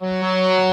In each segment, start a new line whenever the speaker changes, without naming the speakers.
Música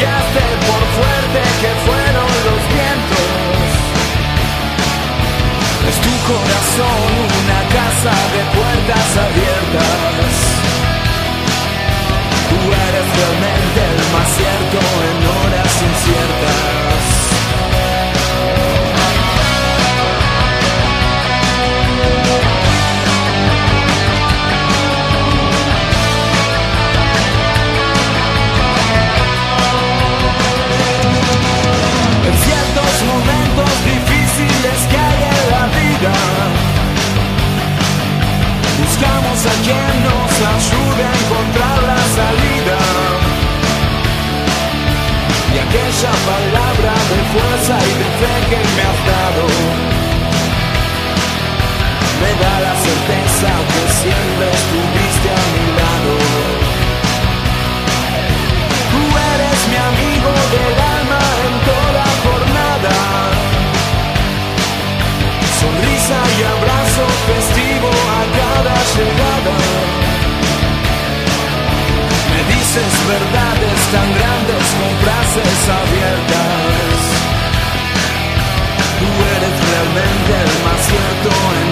cambiaste por fuerte que fueron los vientos. Es tu corazón una casa de puertas abiertas. Tú eres realmente el más cierto. A quien nos ayude a encontrar la salida. Y aquella palabra de fuerza y de fe que me has dado, me da la certeza. dices verdades tan grandes con frases abiertas. Tú eres realmente el más cierto en